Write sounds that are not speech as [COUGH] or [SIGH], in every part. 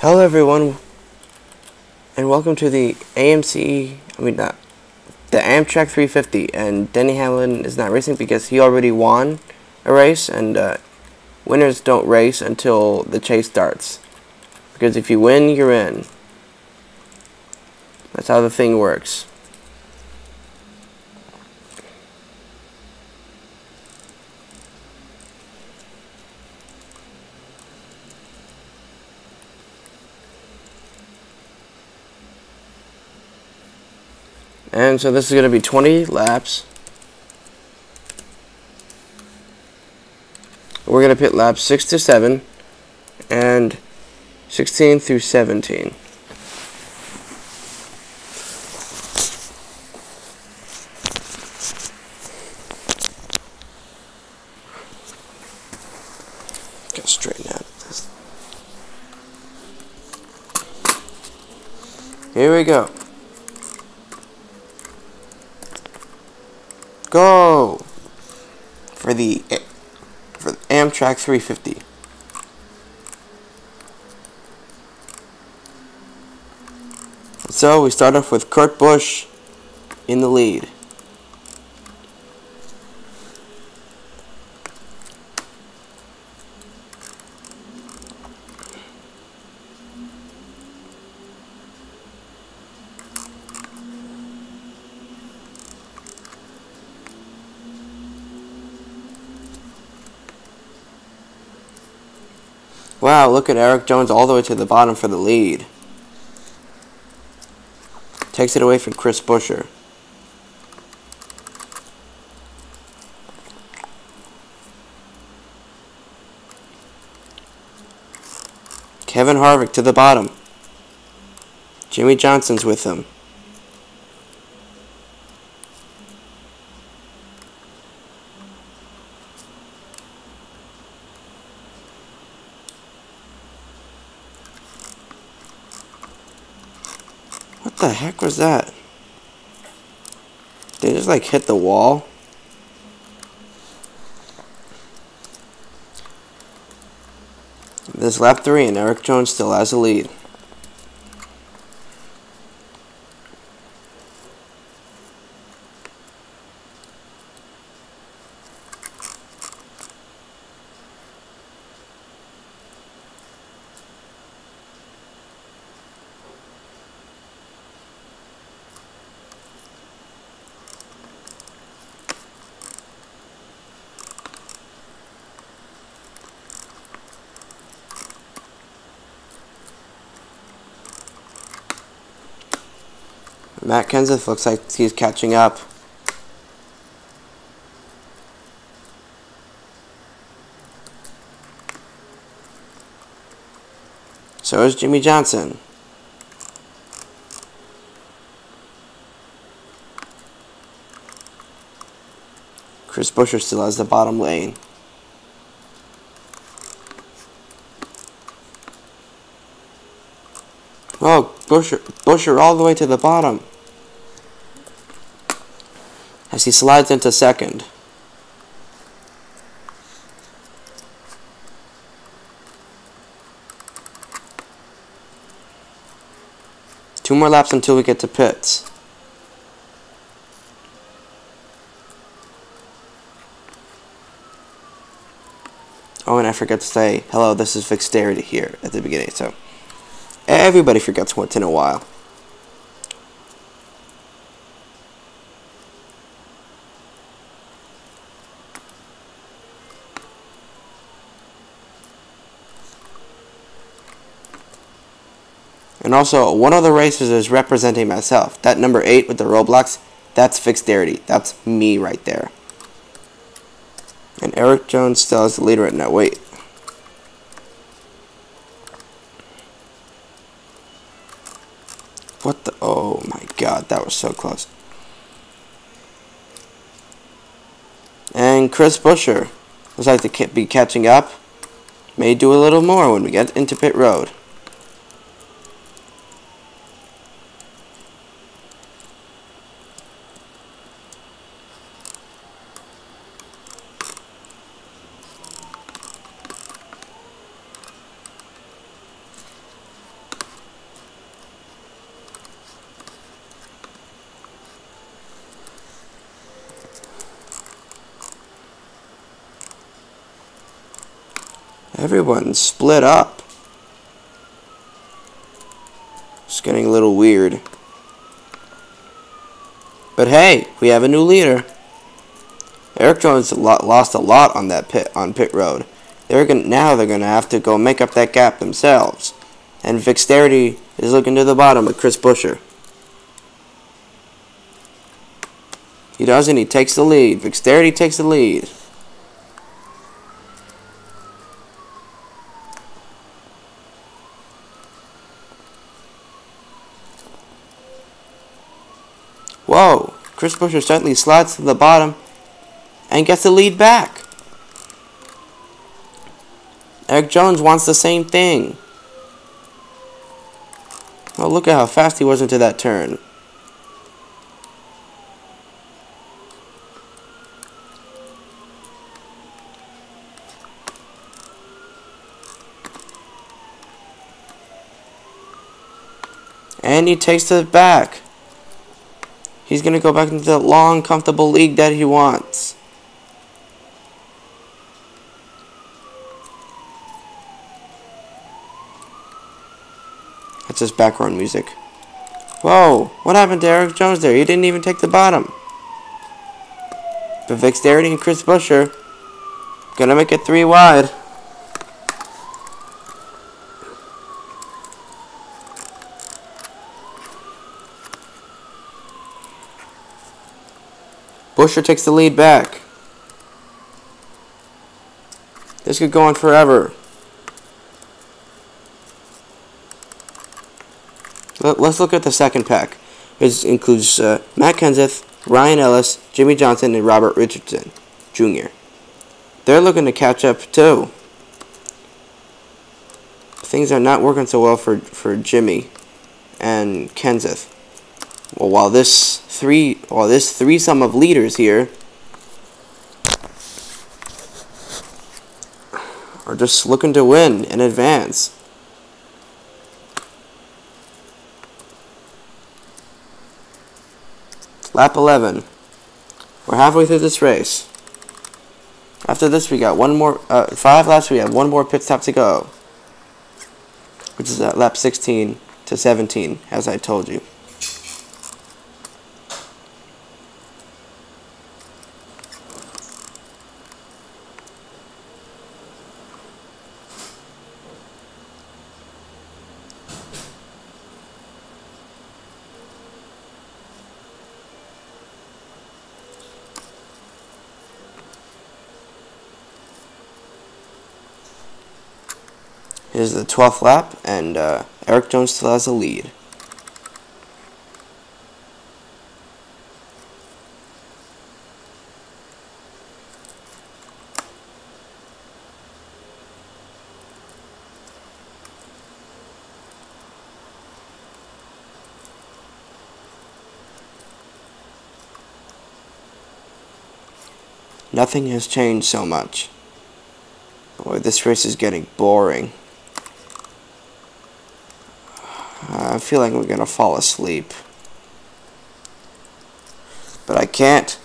Hello everyone, and welcome to the AMC, I mean not, the Amtrak 350, and Denny Hamlin is not racing because he already won a race, and uh, winners don't race until the chase starts. Because if you win, you're in. That's how the thing works. And so this is going to be 20 laps. We're going to pit laps 6 to 7 and 16 through 17. Get straighten out this. Here we go. Go for the eh, for the Amtrak 350. So we start off with Kurt Busch in the lead. Wow, look at Erik Jones all the way to the bottom for the lead. Takes it away from Chris Buescher. Kevin Harvick to the bottom. Jimmie Johnson's with him. The heck was that? They just like hit the wall? This lap 3 and Erik Jones still has a lead. Matt Kenseth looks like he's catching up. So is Jimmie Johnson. Chris Buescher still has the bottom lane. Oh, Buescher, Buescher all the way to the bottom. As he slides into second. Two more laps until we get to pits. Oh, and I forgot to say, hello, this is Vixterity here at the beginning, so... Everybody forgets once in a while. And also, one of the racers is representing myself. That number 8 with the Roblox, that's Vixterity. That's me right there. And Erik Jones still has the leader right now. Wait. What the? Oh my god, that was so close. And Chris Buescher looks like to be catching up. May do a little more when we get into pit road. Everyone's split up. It's getting a little weird. But hey, we have a new leader. Erik Jones lost a lot on that pit on pit road. They're gonna, now they're gonna have to go make up that gap themselves. And Vixterity is looking to the bottom with Chris Buescher. He doesn't. He takes the lead. Vixterity takes the lead. Whoa. Chris Buescher suddenly slides to the bottom and gets the lead back. Erik Jones wants the same thing. Well, look at how fast he was into that turn. And he takes it back. He's going to go back into the long, comfortable league that he wants. That's just background music. Whoa, what happened to Erik Jones there? He didn't even take the bottom. But Vixterity and Chris Buescher gonna make it three wide. Buescher takes the lead back. This could go on forever. Let's look at the second pack. It includes uh, Matt Kenseth, Ryan Ellis, Jimmie Johnson, and Robert Richardson Jr. They're looking to catch up too. Things are not working so well for, for Jimmie and Kenseth. Well, while this three, while this threesome of leaders here are just looking to win and advance. Lap 11. We're halfway through this race. After this, we got one more, uh, five laps. We have one more pit stop to go, which is at lap 16 to 17, as I told you. Is the 12th lap, and uh, Erik Jones still has a lead. Nothing has changed so much. Boy, this race is getting boring. I feel like I'm going to fall asleep. But I can't.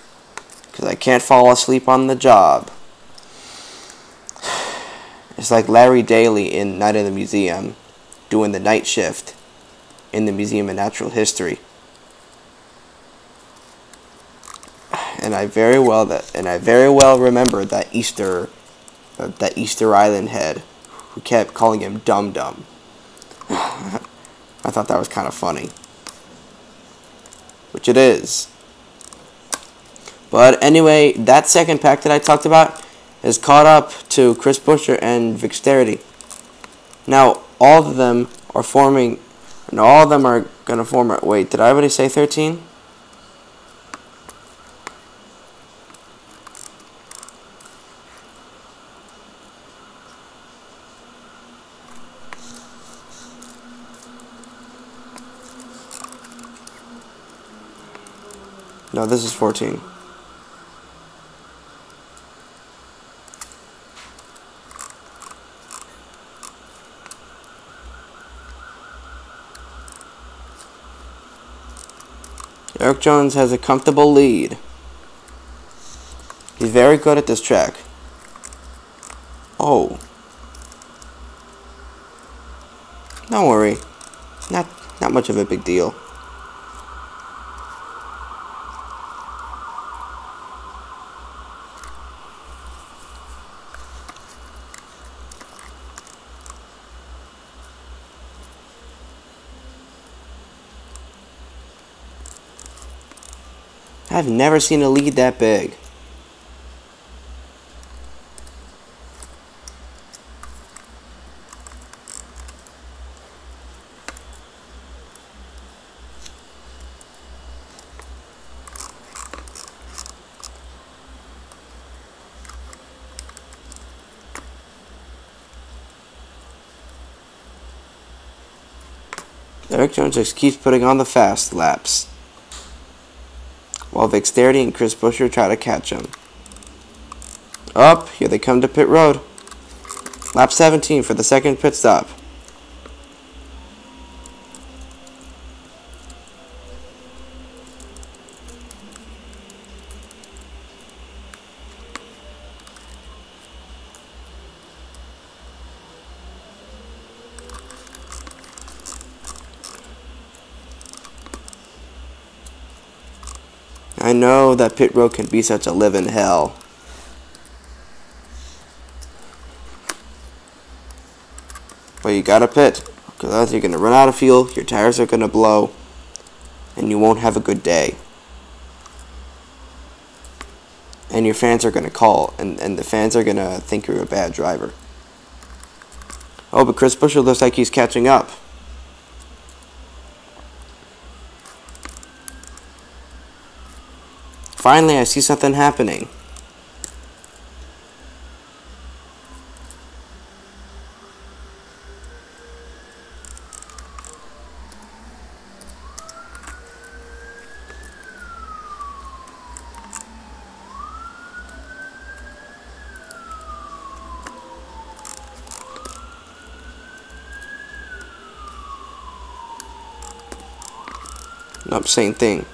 Because I can't fall asleep on the job. [SIGHS] It's like Larry Daley in Night in the Museum doing the night shift in the Museum of Natural History. [SIGHS] And I very well that and I very well remember that Easter uh, that Easter Island head who kept calling him Dum Dum. Thought that was kind of funny. Which it is. But anyway, that second pack that I talked about is caught up to Chris Buescher and Vixterity. Now, all of them are forming, and all of them are going to form, wait, did I already say 13? No, this is 14. Erik Jones has a comfortable lead. He's very good at this track. Oh. Don't worry. Not not much of a big deal. I've never seen a lead that big. Erik Jones just keeps putting on the fast laps, while Dexterity and Chris Buescher try to catch him. Up, here they come to pit road. Lap 17 for the second pit stop. Know that pit road can be such a living hell. But you gotta pit, because otherwise you're gonna run out of fuel, your tires are gonna blow, and you won't have a good day. And your fans are gonna call, and, and the fans are gonna think you're a bad driver. Oh, but Chris Buescher looks like he's catching up. Finally, I see something happening. Nope, same thing.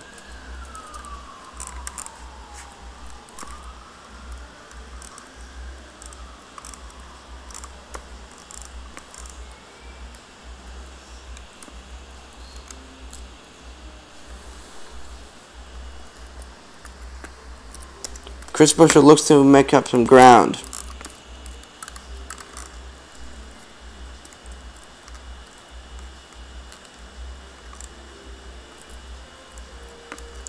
Chris Buescher looks to make up some ground.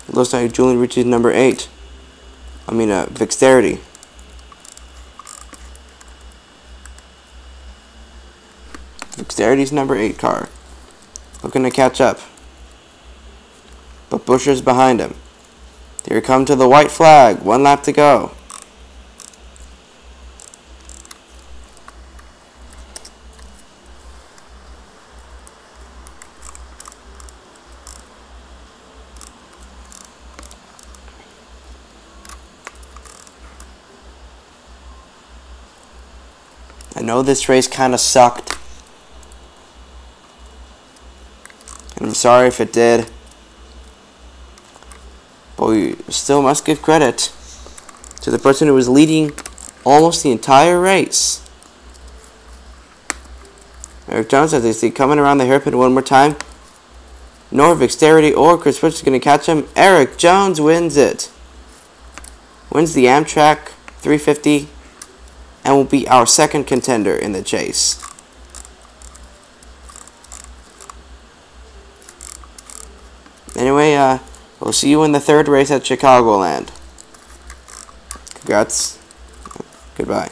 Looks like Julian reaches number 8. I mean, uh, Dexterity. Dexterity's number 8 car. Looking to catch up. But Buescher's behind him. Here come to the white flag. One lap to go. I know this race kind of sucked. And I'm sorry if it did. Still must give credit to the person who was leading almost the entire race. Erik Jones, as they see coming around the hairpin one more time. Nor Dexterity or Chris Bush is going to catch him. Erik Jones wins it. Wins the Amtrak 350 and will be our second contender in the chase. Anyway, uh, We'll see you in the third race at Chicagoland. Congrats. Goodbye.